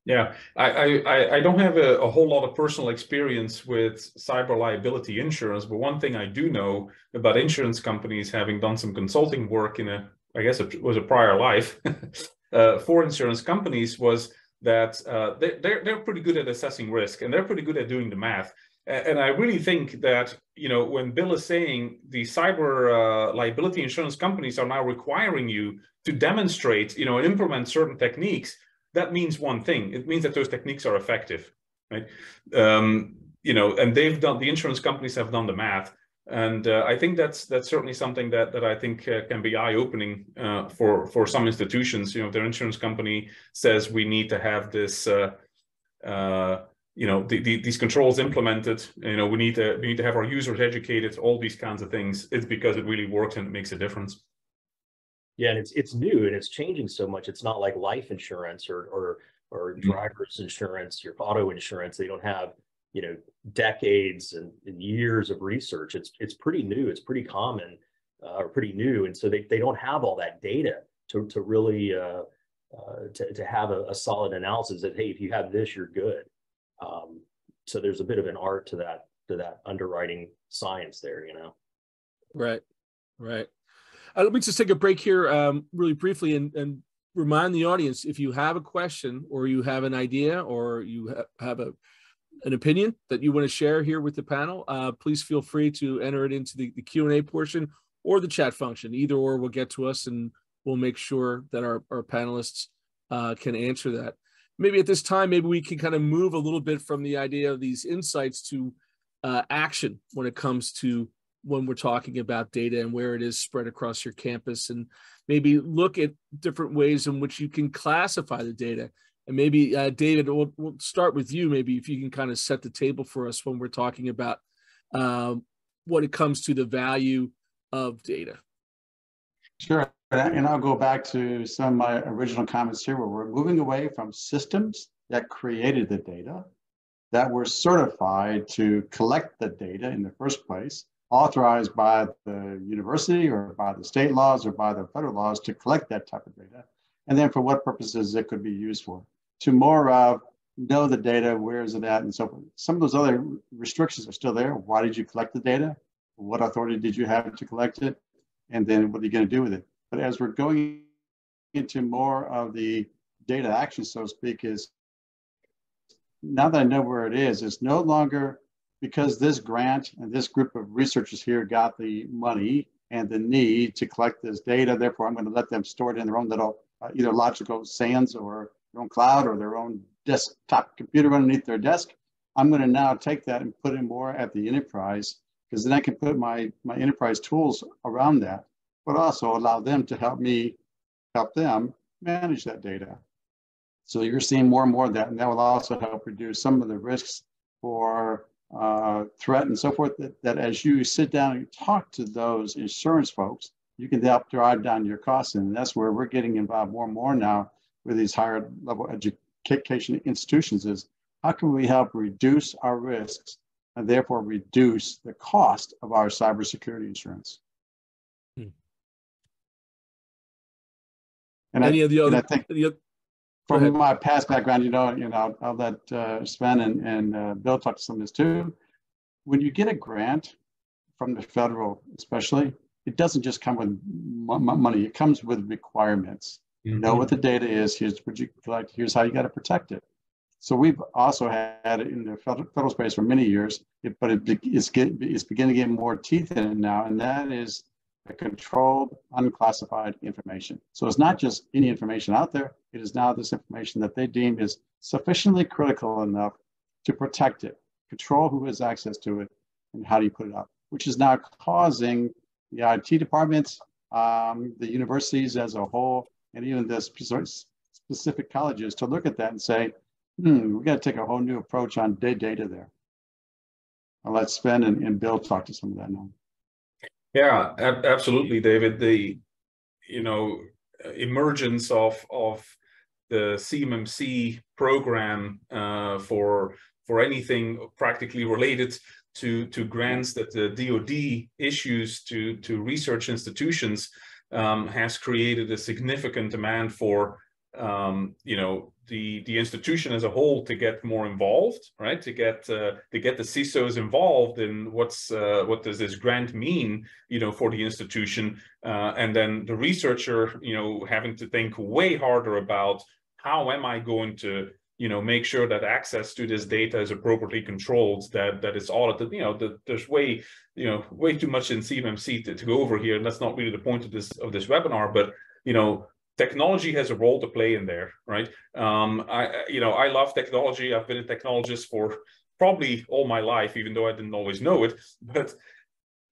Speaker 2: Yeah, I, I, I don't have a, a, whole lot of personal experience with cyber liability insurance, but one thing I do know about insurance companies, having done some consulting work in a, I guess it was a prior life uh, for insurance companies, was that uh, they, they're they're pretty good at assessing risk and they're pretty good at doing the math. And I really think that you know when Bill is saying the cyber uh, liability insurance companies are now requiring you to demonstrate, you know, and implement certain techniques, that means one thing. It means that those techniques are effective, right? Um, you know, and they've done the insurance companies have done the math, and uh, I think that's that's certainly something that that I think uh, can be eye opening uh, for for some institutions. You know, if their insurance company says we need to have this. Uh, uh, you know the, the, these controls implemented you know we need to we need to have our users educated all these kinds of things it's because it really works and it makes a difference
Speaker 3: yeah and it's it's new and it's changing so much it's not like life insurance or or or mm-hmm. driver's insurance your auto insurance they don't have you know decades and, and years of research it's it's pretty new it's pretty common uh, or pretty new and so they, they don't have all that data to, to really uh, uh, to, to have a, a solid analysis that hey if you have this you're good um, so there's a bit of an art to that to that underwriting science there, you know.
Speaker 1: Right, right. Uh, let me just take a break here, um, really briefly, and, and remind the audience if you have a question or you have an idea or you ha- have a an opinion that you want to share here with the panel, uh, please feel free to enter it into the, the Q&A portion or the chat function. Either or will get to us and we'll make sure that our, our panelists uh, can answer that maybe at this time, maybe we can kind of move a little bit from the idea of these insights to uh, action when it comes to when we're talking about data and where it is spread across your campus and maybe look at different ways in which you can classify the data. And maybe uh, david we'll, we'll, start with you maybe if you can kind of set the table for us when we're talking about um, what it comes to the value of data.
Speaker 4: Sure. And I'll go back to some of my original comments here where we're moving away from systems that created the data, that were certified to collect the data in the first place, authorized by the university or by the state laws or by the federal laws to collect that type of data, and then for what purposes it could be used for. To more of know the data, where is it at, and so forth. Some of those other restrictions are still there. Why did you collect the data? What authority did you have to collect it? And then what are you going to do with it? But as we're going into more of the data action, so to speak, is now that I know where it is, it's no longer because this grant and this group of researchers here got the money and the need to collect this data. Therefore, I'm going to let them store it in their own little uh, either logical sands or their own cloud or their own desktop computer underneath their desk. I'm going to now take that and put it more at the enterprise because then I can put my, my enterprise tools around that but also allow them to help me help them manage that data. So you're seeing more and more of that, and that will also help reduce some of the risks for uh, threat and so forth. That, that as you sit down and talk to those insurance folks, you can help drive down your costs, and that's where we're getting involved more and more now with these higher level education institutions. Is how can we help reduce our risks and therefore reduce the cost of our cybersecurity insurance?
Speaker 1: And Any I, of the other,
Speaker 4: I think the, from my past background, you know, you know, I'll, I'll let uh, Sven and, and uh, Bill talk to some of this too. When you get a grant from the federal, especially, it doesn't just come with money. It comes with requirements. Mm-hmm. You know what the data is. Here's what you collect. Here's how you got to protect it. So we've also had it in the federal, federal space for many years, it, but it, it's, get, it's beginning to get more teeth in it now, and that is controlled, unclassified information. So it's not just any information out there, it is now this information that they deem is sufficiently critical enough to protect it, control who has access to it, and how do you put it up, which is now causing the IT departments, um, the universities as a whole, and even the specific colleges to look at that and say, hmm, we got to take a whole new approach on data there. I'll let Sven and, and Bill talk to some of that now.
Speaker 2: Yeah, ab- absolutely, David. The you know emergence of of the CMMC program uh, for for anything practically related to to grants that the DoD issues to to research institutions um, has created a significant demand for um, you know the the institution as a whole to get more involved, right? To get uh, to get the CISOs involved in what's uh, what does this grant mean, you know, for the institution, uh, and then the researcher, you know, having to think way harder about how am I going to you know make sure that access to this data is appropriately controlled that that it's audited you know that there's way you know way too much in cmmc to, to go over here and that's not really the point of this of this webinar but you know technology has a role to play in there right? Um i you know i love technology. I've been a technologist for probably all my life even though i didn't always know it. But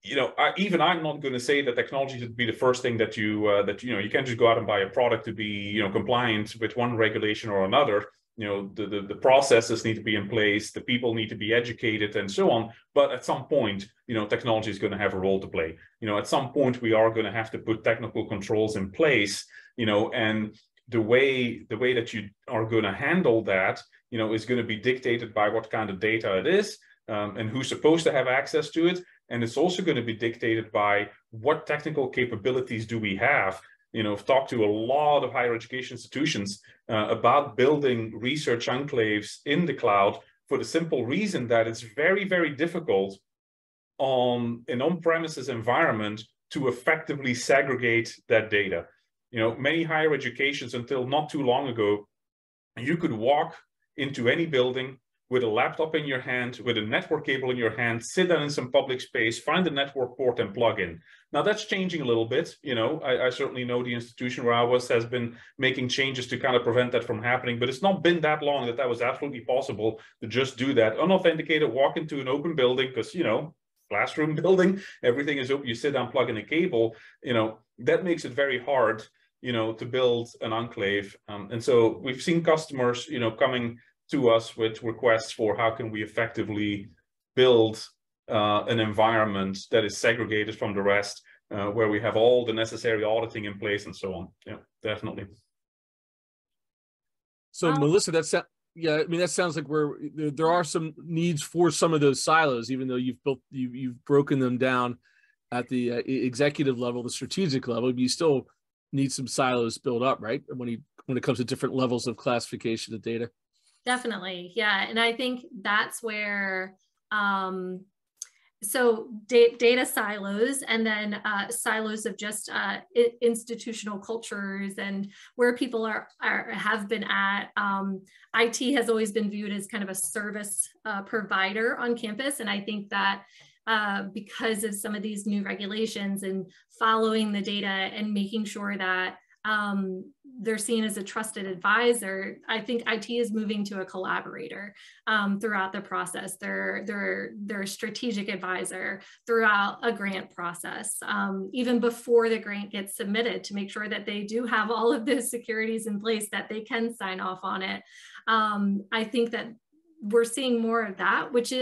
Speaker 2: you know, I, even I'm not going to say that technology should be the first thing that you uh, that you know you can't just go out and buy a product to be you know compliant with one regulation or another. You know the, the, the processes need to be in place the people need to be educated and so on. But at some point you know technology is going to have a role to play. You know at some point we are going to have to put technical controls in place you know and the way the way that you are going to handle that you know is going to be dictated by what kind of data it is um, and who's supposed to have access to it and it's also going to be dictated by what technical capabilities do we have you know, I've talked to a lot of higher education institutions uh, about building research enclaves in the cloud for the simple reason that it's very, very difficult on an on-premises environment to effectively segregate that data. You know, many higher educations until not too long ago, you could walk into any building, with a laptop in your hand, with a network cable in your hand, sit down in some public space, find a network port and plug in. Now that's changing a little bit. You know, I, I, certainly know the institution where I was has been making changes to kind of prevent that from happening, but it's not been that long that that was absolutely possible to just do that. Unauthenticated, walk into an open building because, you know, classroom building, everything is open. You sit down, plug in a cable, you know, that makes it very hard you know to build an enclave um, and so we've seen customers you know coming to us with requests for how can we effectively build uh, an environment that is segregated from the rest, uh, where we have all the necessary auditing in place and so on. Yeah, definitely.
Speaker 1: So um, Melissa, that's yeah. I mean, that sounds like we're there, there, are some needs for some of those silos, even though you've built you, you've broken them down at the uh, executive level, the strategic level. You still need some silos built up, right? When you when it comes to different levels of classification of data.
Speaker 5: Definitely. Yeah. And I think that's where, um, so da- data silos and then uh, silos of just uh, institutional cultures and where people are, are have been at. Um, IT has always been viewed as kind of a service uh, provider on campus, and I think that uh, because of some of these new regulations and following the data and making sure that um, they're seen as a trusted advisor. I think IT is moving to a collaborator um, throughout the process. They're, they're, they're a strategic advisor throughout a grant process, um, even before the grant gets submitted to make sure that they do have all of those securities in place that they can sign off on it. Um, I think that we're seeing more of that, which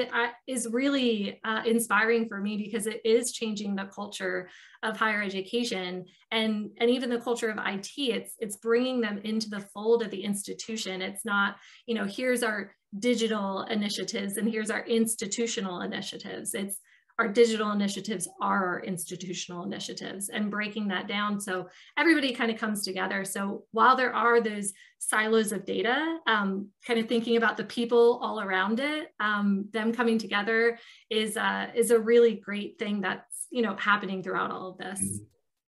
Speaker 5: is really uh, inspiring for me because it is changing the culture of higher education and and even the culture of IT. It's it's bringing them into the fold of the institution. It's not you know here's our digital initiatives and here's our institutional initiatives. It's our digital initiatives are our institutional initiatives and breaking that down so everybody kind of comes together. So while there are those silos of data, um, kind of thinking about the people all around it, um, them coming together is, uh, is a really great thing that's, you know, happening throughout all of this. Mm-hmm.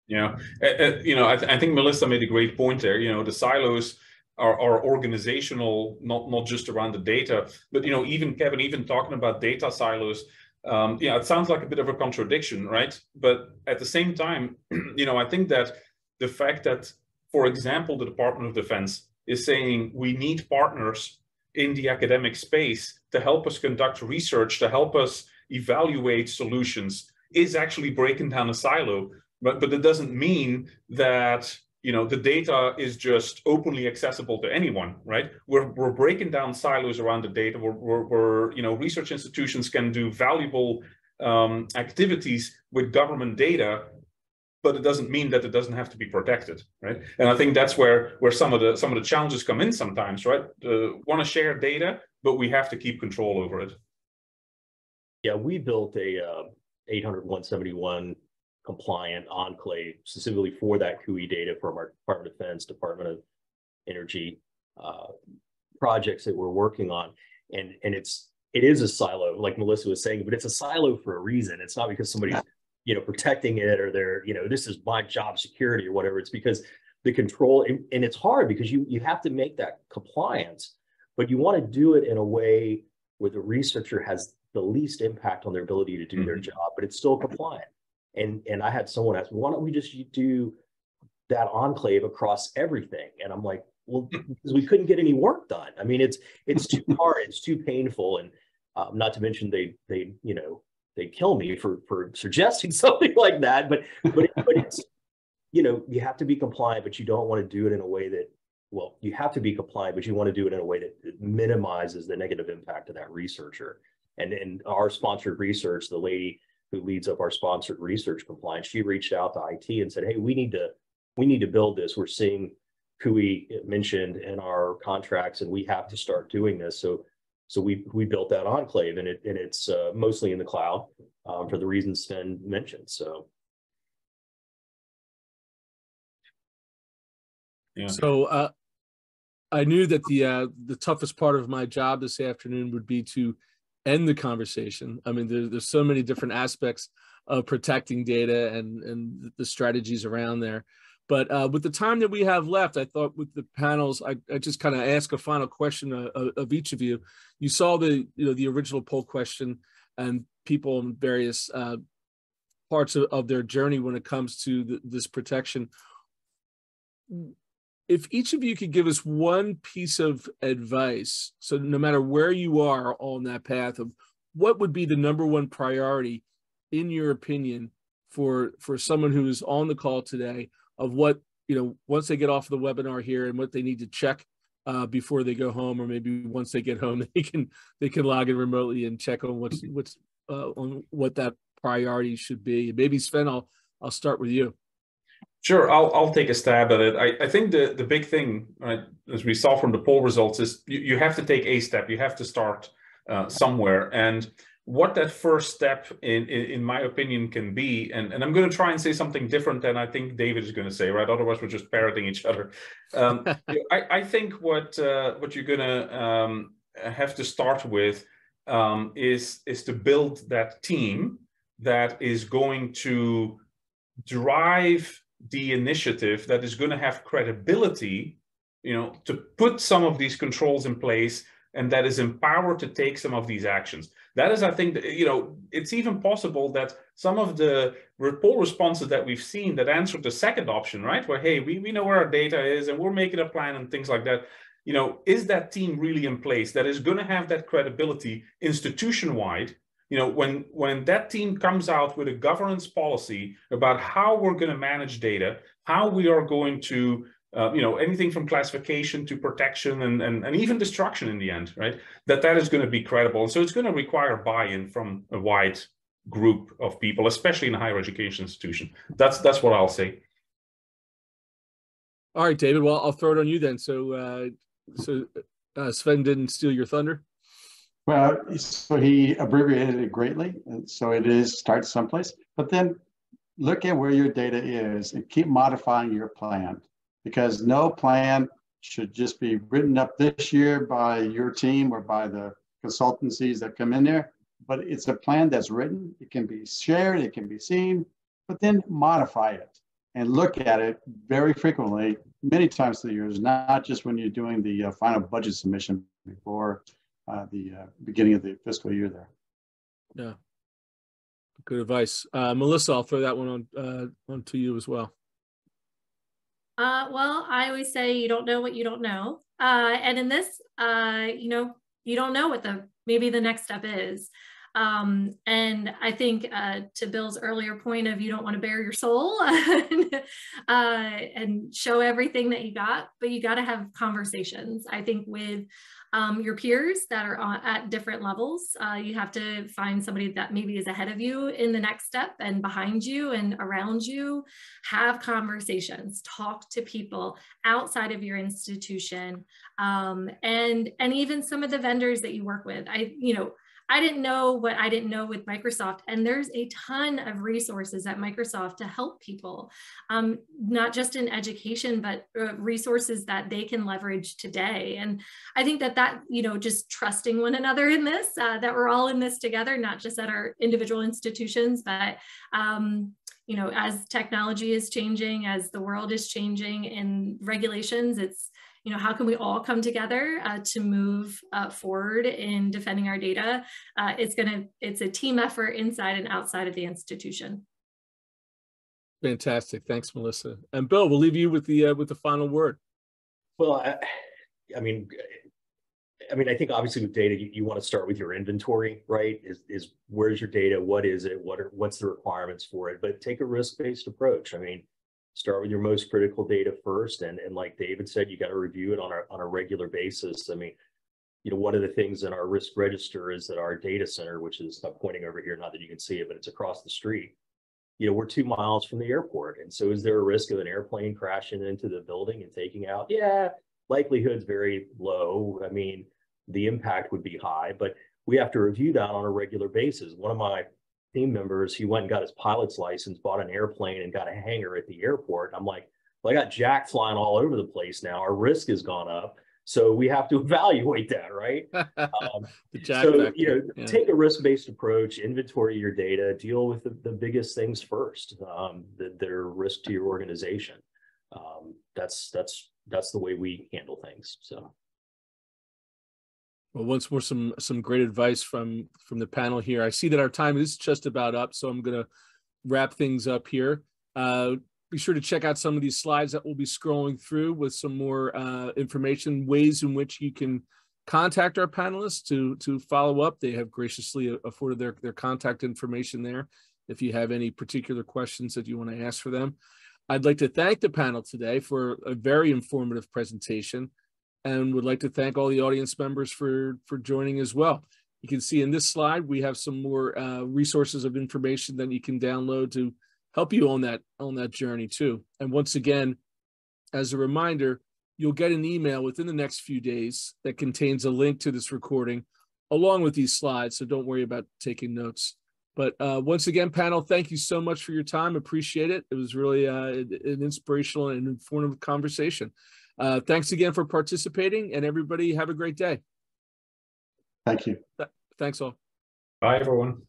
Speaker 2: Yeah, uh, you know, I, th I think Melissa made a great point there. You know, the silos are, are organizational, not not just around the data, but you know, even Kevin, even talking about data silos, um, yeah, it sounds like a bit of a contradiction, right? But at the same time, you know, I think that the fact that, for example, the Department of Defense is saying we need partners in the academic space to help us conduct research, to help us evaluate solutions, is actually breaking down a silo. But but it doesn't mean that you know the data is just openly accessible to anyone right? We're, we're breaking down silos around the data. We're, we're, we're you know research institutions can do valuable um, activities with government data but it doesn't mean that it doesn't have to be protected right? And i think that's where where some of the some of the challenges come in sometimes right? Uh, want to share data but we have to keep control over it.
Speaker 3: Yeah we built a uh, 800 171 compliant enclave specifically for that CUI data from our Department of Defense, Department of Energy uh, projects that we're working on. And, and it's, it is a silo, like Melissa was saying, but it's a silo for a reason. It's not because somebody's, you know, protecting it or they're, you know, this is my job security or whatever. It's because the control, and, and it's hard because you you have to make that compliance, but you want to do it in a way where the researcher has the least impact on their ability to do mm-hmm. their job, but it's still compliant. And and I had someone ask, why don't we just do that enclave across everything? And I'm like, well, because we couldn't get any work done. I mean, it's it's too hard, it's too painful, and um, not to mention they they you know they kill me for for suggesting something like that. But but but it's you know you have to be compliant, but you don't want to do it in a way that well you have to be compliant, but you want to do it in a way that minimizes the negative impact of that researcher. And in our sponsored research, the lady who leads up our sponsored research compliance, she reached out to IT and said, "Hey, we need to we need to build this. We're seeing CUI mentioned in our contracts, and we have to start doing this." So so we we built that enclave, and it and it's uh, mostly in the cloud um, for the reasons Sven mentioned. So.
Speaker 1: Yeah. So uh, I knew that the uh, the toughest part of my job this afternoon would be to end the conversation. I mean, there, there's so many different aspects of protecting data and and the strategies around there. But uh, with the time that we have left, I thought with the panels, I, I just kind of ask a final question of, of, each of you. You saw the you know the original poll question and people in various uh, parts of, of, their journey when it comes to this protection. If each of you could give us one piece of advice, so no matter where you are on that path of what would be the number one priority in your opinion for for someone who is on the call today of what you know once they get off the webinar here and what they need to check uh, before they go home, or maybe once they get home, they can they can log in remotely and check on what's what's uh, on what that priority should be. Maybe Sven, I'll I'll start with you.
Speaker 2: Sure, I'll I'll take a stab at it. I, I think the the big thing, right, as we saw from the poll results, is you, you have to take a step. You have to start uh, somewhere, and what that first step in, in, in my opinion can be and, and i'm going to try and say something different than i think david is going to say right otherwise we're just parroting each other um, I, I think what uh, what you're going to um, have to start with um, is is to build that team that is going to drive the initiative that is going to have credibility you know to put some of these controls in place and that is empowered to take some of these actions. That is, I think, you know, it's even possible that some of the poll responses that we've seen that answered the second option, right, where hey, we, we know where our data is and we're making a plan and things like that. You know, is that team really in place that is going to have that credibility institution wide? You know, when when that team comes out with a governance policy about how we're going to manage data, how we are going to uh, you know anything from classification to protection and, and and even destruction in the end right? That that is going to be credible. And so it's going to require buy-in from a wide group of people especially in a higher education institution. That's that's what i'll say.
Speaker 1: All right david well i'll throw it on you then. So uh so uh, sven didn't steal your thunder
Speaker 4: well so he abbreviated it greatly so it is start someplace but then look at where your data is and keep modifying your plan because no plan should just be written up this year by your team or by the consultancies that come in there. But it's a plan that's written, it can be shared, it can be seen, but then modify it and look at it very frequently, many times through the years, not just when you're doing the uh, final budget submission before uh, the uh, beginning of the fiscal year there.
Speaker 1: Yeah. Good advice. Uh, Melissa, I'll throw that one on, uh, on to you as well.
Speaker 5: Uh, well, I always say you don't know what you don't know. Uh, and in this, uh, you know, you don't know what the maybe the next step is. Um, and I think uh, to Bill's earlier point of you don't want to bare your soul and, uh, and show everything that you got, but you got to have conversations. I think with um, your peers that are on, at different levels. Uh, you have to find somebody that maybe is ahead of you in the next step and behind you and around you. Have conversations, talk to people outside of your institution, um, and and even some of the vendors that you work with. I you know I didn't know what I didn't know with Microsoft. And there's a ton of resources at Microsoft to help people, um, not just in education, but uh, resources that they can leverage today. And I think that that, you know, just trusting one another in this, uh, that we're all in this together, not just at our individual institutions, but um, you know, as technology is changing, as the world is changing in regulations, it's, you know, how can we all come together uh, to move uh, forward in defending our data? Uh, it's gonna, it's a team effort inside and outside of the institution.
Speaker 1: Fantastic. Thanks, Melissa. And Bill, we'll leave you with the uh, with the final word.
Speaker 3: Well, I, I mean, I mean, I think obviously with data, you, you want to start with your inventory, right? Is is where's your data? What is it? What are what's the requirements for it? But take a risk-based approach. I mean, start with your most critical data first. And and like David said, you got to review it on a on a regular basis. I mean, you know, one of the things in our risk register is that our data center, which is I'm pointing over here, not that you can see it, but it's across the street you know, we're two miles from the airport. And so is there a risk of an airplane crashing into the building and taking out? Yeah, likelihood's very low. I mean, the impact would be high, but we have to review that on a regular basis. One of my team members, he went and got his pilot's license, bought an airplane and got a hangar at the airport. I'm like, well, I got Jack flying all over the place now. Our risk has gone up. So we have to evaluate that, right? Um, so factor. you know, yeah. take a risk-based approach, inventory your data, deal with the, the biggest things first um, that, that are risk to your organization. Um, that's that's that's the way we handle things. So.
Speaker 1: Well, once more, some some great advice from from the panel here. I see that our time is just about up, so I'm going to wrap things up here. Uh, be sure to check out some of these slides that we'll be scrolling through with some more uh, information, ways in which you can contact our panelists to, to follow up. They have graciously afforded their, their contact information there if you have any particular questions that you want to ask for them. I'd like to thank the panel today for a very informative presentation and would like to thank all the audience members for, for joining as well. You can see in this slide, we have some more uh, resources of information that you can download to help you on that on that journey too. And once again, as a reminder, you'll get an email within the next few days that contains a link to this recording along with these slides. So don't worry about taking notes. But uh, once again, panel, thank you so much for your time. Appreciate it. It was really uh, an inspirational and informative conversation. Uh, thanks again for participating, and everybody have a great day.
Speaker 4: Thank you.
Speaker 1: Th thanks all.
Speaker 2: Bye, everyone.